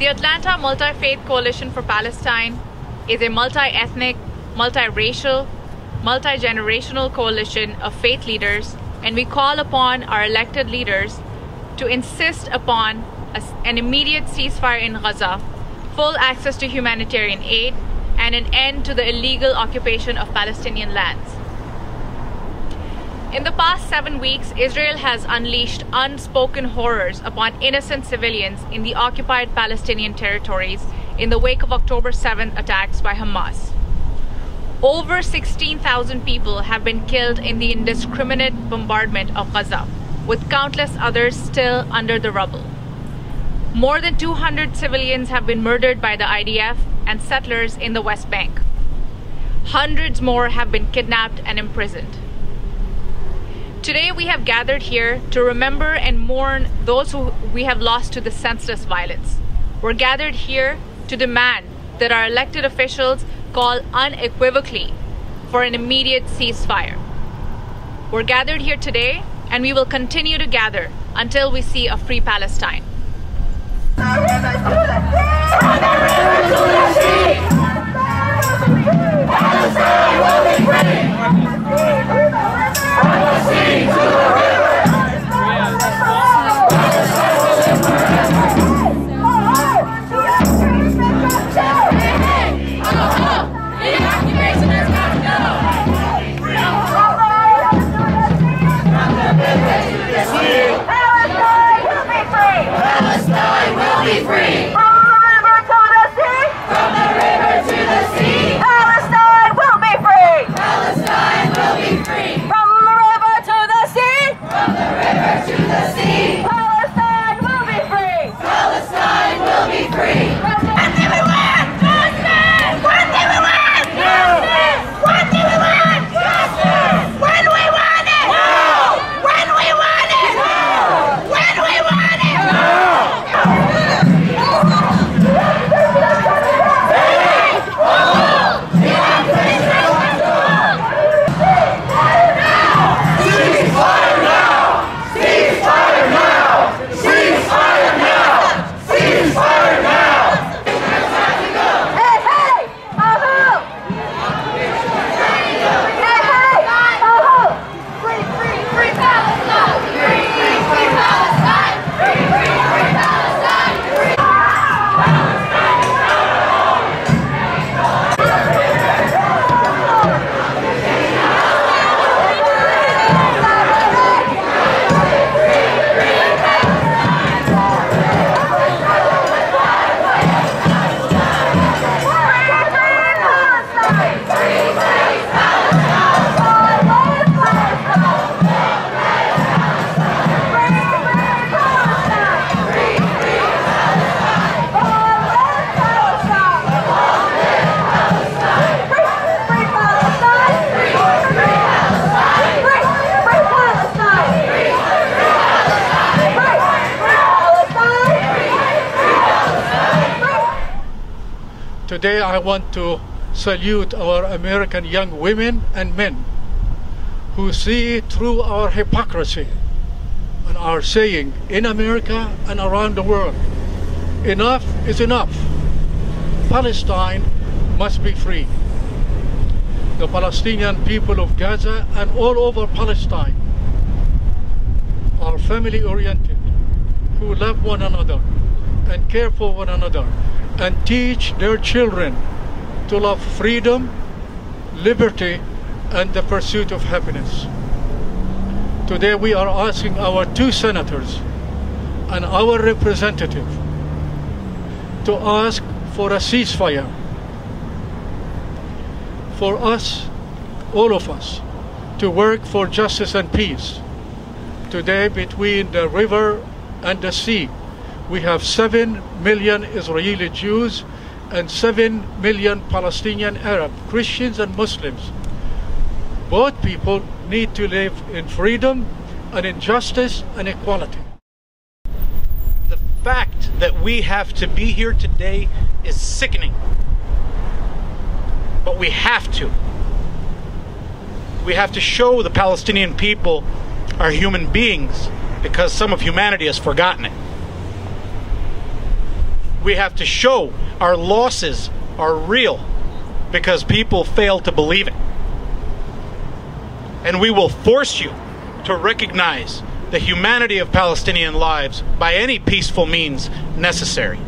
The Atlanta Multi Faith Coalition for Palestine is a multi ethnic, multiracial, multi generational coalition of faith leaders, and we call upon our elected leaders to insist upon a, an immediate ceasefire in Gaza, full access to humanitarian aid, and an end to the illegal occupation of Palestinian lands. In the past seven weeks, Israel has unleashed unspoken horrors upon innocent civilians in the occupied Palestinian territories in the wake of October 7 attacks by Hamas. Over 16,000 people have been killed in the indiscriminate bombardment of Gaza, with countless others still under the rubble. More than 200 civilians have been murdered by the IDF and settlers in the West Bank. Hundreds more have been kidnapped and imprisoned. Today we have gathered here to remember and mourn those who we have lost to the senseless violence. We're gathered here to demand that our elected officials call unequivocally for an immediate ceasefire. We're gathered here today and we will continue to gather until we see a free Palestine. Today I want to salute our American young women and men who see through our hypocrisy and are saying in America and around the world, enough is enough. Palestine must be free. The Palestinian people of Gaza and all over Palestine are family oriented, who love one another and care for one another and teach their children to love freedom, liberty, and the pursuit of happiness. Today we are asking our two senators and our representative to ask for a ceasefire for us, all of us, to work for justice and peace. Today, between the river and the sea, we have 7 million Israeli Jews and 7 million Palestinian Arab, Christians and Muslims. Both people need to live in freedom and in justice and equality. The fact that we have to be here today is sickening. But we have to. We have to show the Palestinian people are human beings because some of humanity has forgotten it. We have to show our losses are real because people fail to believe it. And we will force you to recognize the humanity of Palestinian lives by any peaceful means necessary.